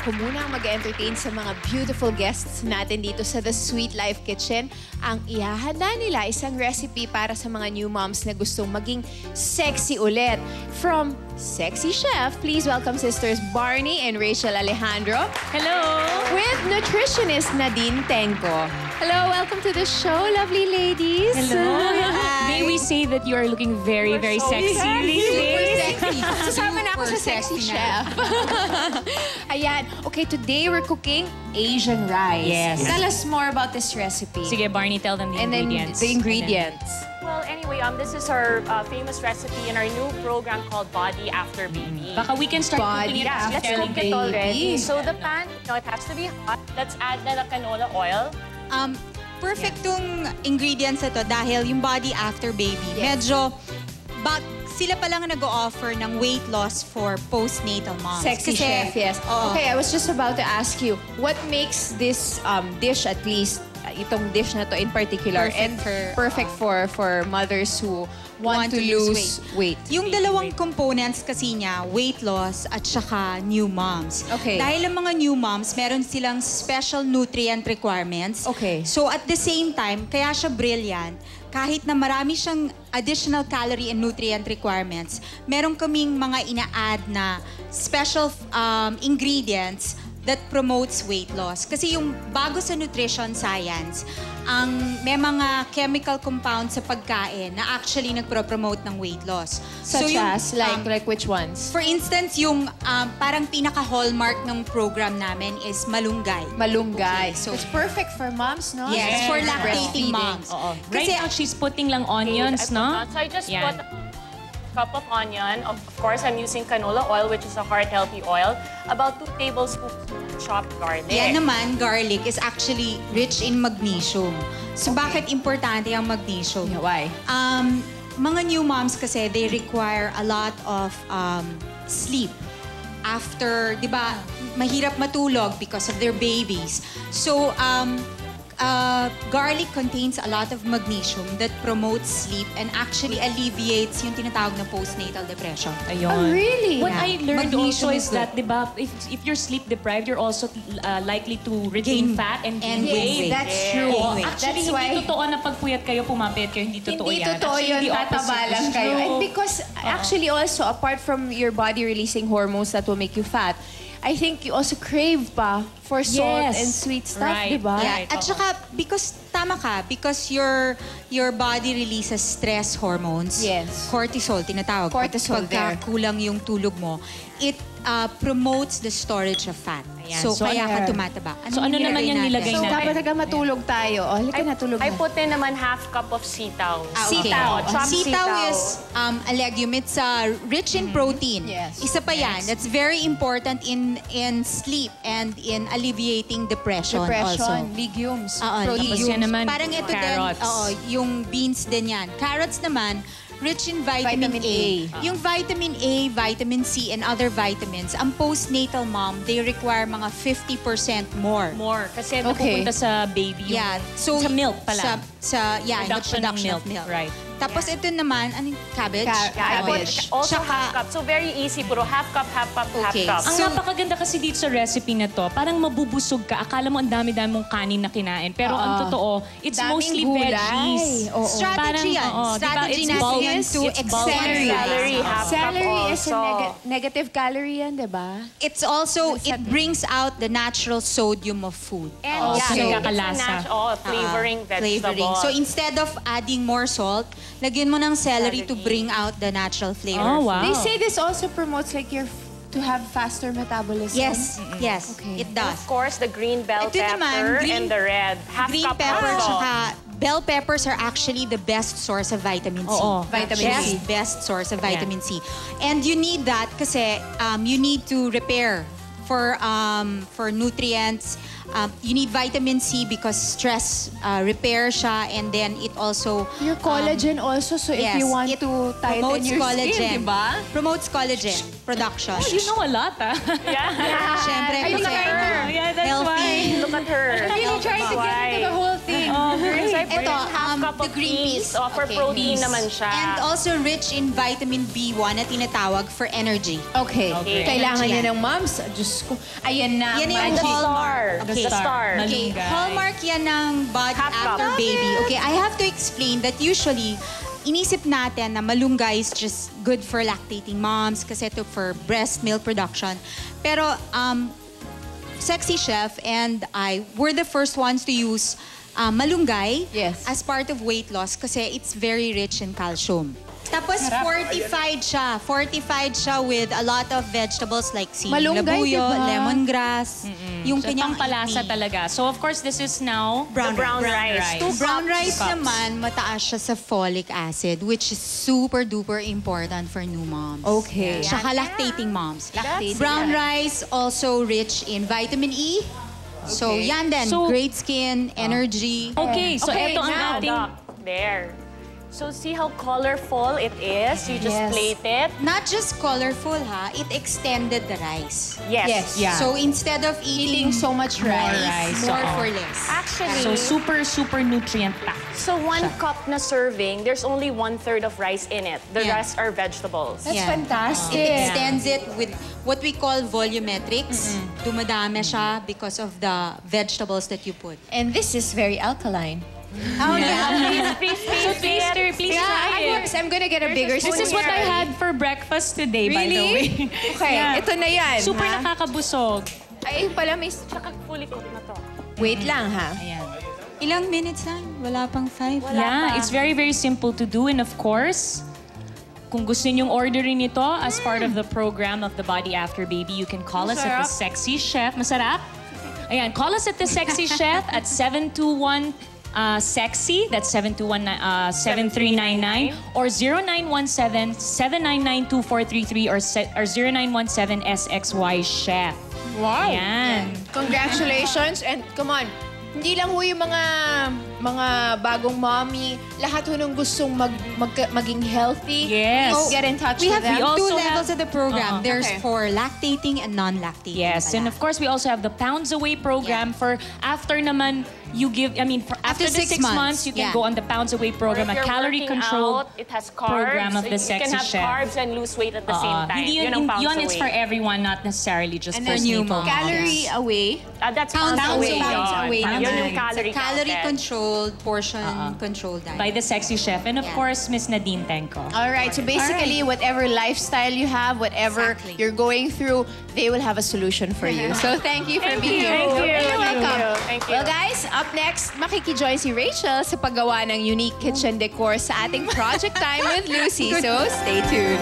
ako muna ang mag-entertain sa mga beautiful guests natin dito sa The Sweet Life Kitchen. Ang ihahanda nila isang recipe para sa mga new moms na gustong maging sexy ulit. From Sexy Chef, please welcome sisters Barney and Rachel Alejandro. Hello! With nutritionist Nadine Tenko. Hello, welcome to the show, lovely ladies. Hello! May we say that you are looking very, very sexy these days? Sasama na ako sa Sexy Chef. Ayan. Okay, today we're cooking Asian rice. Yes. Tell us more about this recipe. Sige, Barney, tell them the And then ingredients. the ingredients. Well, anyway, um, this is our uh, famous recipe in our new program called Body After Baby. Baka we can start Body cooking it Yeah, let's cook it already. baby. So the pan, you know, it has to be hot. Let's add na the canola oil. Um, perfect tong ingredients na to dahil yung body after baby, medyo, bak, sila pa lang nag-o-offer ng weight loss for postnatal moms. Sexy Kasi- Chef, yes. Oo. Okay, I was just about to ask you, what makes this um, dish at least, itong dish na to in particular, Perfect and for- perfect for for mothers who want, to, lose weight. Yung dalawang components kasi niya, weight loss at saka new moms. Okay. Dahil ang mga new moms, meron silang special nutrient requirements. Okay. So at the same time, kaya siya brilliant, kahit na marami siyang additional calorie and nutrient requirements, meron kaming mga ina-add na special um, ingredients that promotes weight loss. Kasi yung bago sa nutrition science, ang may mga chemical compounds sa pagkain na actually nagpro-promote ng weight loss. Such yung, as, like, um, like which ones? For instance, yung um, parang pinaka-hallmark ng program namin is malunggay. Malunggay. Okay, so- it's perfect for moms, no? Yes, for Yes. lactating Breastfeeding. moms. Oo. Kasi right now, she's putting lang onions, no? So I just Yan. put cup of onion. Of of course, I'm using canola oil, which is a heart-healthy oil. About two tablespoons chopped garlic. Yan naman, garlic is actually rich in magnesium. So bakit importante ang magnesium? Yeah, why? Um, mga new moms kasi, they require a lot of um, sleep. After, di ba, mahirap matulog because of their babies. So, um, uh, garlic contains a lot of magnesium that promotes sleep and actually alleviates yung tinatawag na postnatal depression. Ayun. Oh, really? What Yeah. I learned Magnesium also is is good. that, di ba, if, if you're sleep deprived, you're also uh, likely to retain Gain- fat and and gain gain weight. weight. That's Yes. true. Weight. actually, That's hindi why- totoo na pagpuyat kayo, pumapayat kayo. Hindi totoo Hindi yan. totoo Actually, yun, tataba lang kayo. And because actually also, apart from your body releasing hormones that will make you fat, I think you also crave pa for salt Yes. and sweet stuff, Right. di ba? Yeah, Right, at oo. saka because tama ka because your your body releases stress hormones. Yes. Cortisol tinatawag. Cortisol Pagka there. kulang yung tulog mo, it uh, promotes the storage of fat. Ayan. So, So, kaya ano- ka tumataba. So, ano naman yung nilagay So, natin? dapat taga matulog tayo. Oh, halika na, tulog I na. put in naman half cup of sitaw. Ah, okay. Sitaw. Chopped Sitaw sitaw. is um, a legume. It's uh, rich in protein. Yes. Isa pa yan. That's very important in in sleep and in alleviating depression, Depression, also. legumes, Oo, protein. Tapos yan naman, Parang ito carrots. din, oo, yung beans din yan. Carrots naman, rich in vitamin, Vitamin A. A. Yung vitamin A, vitamin C, and other vitamins, ang postnatal mom, they require mga 50% more. More. Kasi Okay. napupunta sa baby yung... Yeah. So, sa milk pala. Sa, sa yeah, in the Production production of milk, milk. right. Tapos ito naman, anong cabbage? Ca- Cabbage. also Tsaka- half cup. So very easy. Puro half cup, half cup, Okay. half cup. Ang So- napakaganda kasi dito sa recipe na to, parang mabubusog ka. Akala mo ang dami-dami mong kanin na kinain. Pero ang Oo. totoo, it's Daming mostly gulay. veggies. Oo. Strategy yan. oo, diba? Strategy It's natin bulk- yan to it's bulk Celery. Celery, half cup Celery is a also. neg- negative calorie yan, di ba? It's also, it brings out the natural sodium of food. And Oo, yeah. so It's a nat- oh, flavoring Ah, vegetable. flavoring. So instead of adding more salt, lagyan mo ng celery, to bring out the natural flavor. Oh, wow. They say this also promotes like your to have faster metabolism. Yes, yes, Okay. it does. Of course, the green bell Ito pepper naman, green- and the red. Half Green cup pepper tsaka bell peppers are actually the best source of vitamin C. Oo, vitamin best, C. Best source of vitamin C. And you need that kasi um, you need to repair for um, for nutrients. Um, you need vitamin C because stress uh, repair siya and then it also Your collagen also, so if yes, you want to tighten your collagen. skin, di ba? Promotes collagen production. Oh, you know a lot, ah. Yeah. Siyempre, Are you trying to- yeah, that's healthy. why. Look at her. Really trying to get into the whole thing. Oh, try po Ito, half um, cup the of green peas. Oh, for Okay. protein Peas. naman siya. And also rich in vitamin B1 na tinatawag for energy. Okay. Okay. Kailangan Energy niya ng moms. Diyos ko. Ayan na. Yan yung magic. the star. hallmark. The Okay. star. Okay, hallmark yan ng body Half cup. after baby. Okay, I have to explain that usually, inisip natin na malunggay is just good for lactating moms kasi ito for breast milk production. Pero um, Sexy Chef and I were the first ones to use um, malunggay Yes. as part of weight loss kasi it's very rich in calcium. Tapos fortified siya. Fortified siya with a lot of vegetables like siling labuyo, diba? lemongrass, yung So, kanyang ipni. talaga. So, of course, this is now... Brown, The brown rice. rice. Two Brown rice cups. naman, mataas siya sa folic acid, which is super duper important for new moms. Okay. Tsaka lactating moms. Lactating. Brown rice also rich in vitamin E. So yan din, So- great skin, energy. Okay, so Okay, ito ang now, ating... Doc, There. So see how colorful it is? You just Yes. plate it. Not just colorful ha, it extended the rice. Yes. Yes. Yeah. So instead of eating, Eating so much More rice. rice. more oo. for less. Actually, So, super, super nutrient packed. so one cup na serving, there's only one third of rice in it. The Yeah. rest are vegetables. That's Yeah. fantastic. It extends it with what we call volumetrics. Dumadami siya because of the vegetables that you put. And this is very alkaline. Oh, yeah. Please, please, So, please, sir, please Yeah, try I it. guess I'm gonna get a bigger This spoon is what I had for breakfast today, by the way. Really? Okay, Yeah. ito na yan. Super ha? nakakabusog. Ay, pala may... Tsaka fully cooked na to. Wait lang, ha? Ayan. Ilang minutes na? Wala pang five. Yeah, it's very, very simple to do. And of course, kung gusto ninyong orderin ito as part of the program of the Body After Baby, you can call us at the Sexy Chef. Masarap? Ayan, call us at the Sexy Chef at 721 uh, Sexy, that's 721 uh, 7399 or 0917-799-2433 or, or 0917-SXY Chef. Wow. Ayan. Congratulations and come on. Hindi lang ho yung mga mga bagong mommy, lahat ho nung gustong mag, mag- maging healthy. Yes. please get in touch We with have them. We two also levels have- of the program. Uh-uh. There's Okay. for lactating and non-lactating. Yes, pala. and of course we also have the Pounds Away program for after naman you give, I mean, for after, After the six six months, months, you can yeah. go on the Pounds Away program, If a you're calorie working controlled out, it has carbs. program of the you Sexy can have Chef. carbs and lose weight at the same Uh, time. Hindi Yun yun, ang pounds yun it's away. for everyone, not necessarily just And for then new moms. Calorie away. Ah, that's Pounds pounds, away. away. Pounds yun. away Yun naman. yung calorie Calorie counted. Controlled, portion controlled diet. By the Sexy Chef. And of Yeah. course, Miss Nadine Tenko. All right, so basically, whatever lifestyle you have, whatever Exactly. you're going through, they will have a solution for you. So thank you for Thank being you. here. Thank you. You're Thank welcome. you. Thank you. Well, guys, up next, makikijoin si Rachel sa paggawa ng unique kitchen decor sa ating Project Time with Lucy. So stay tuned.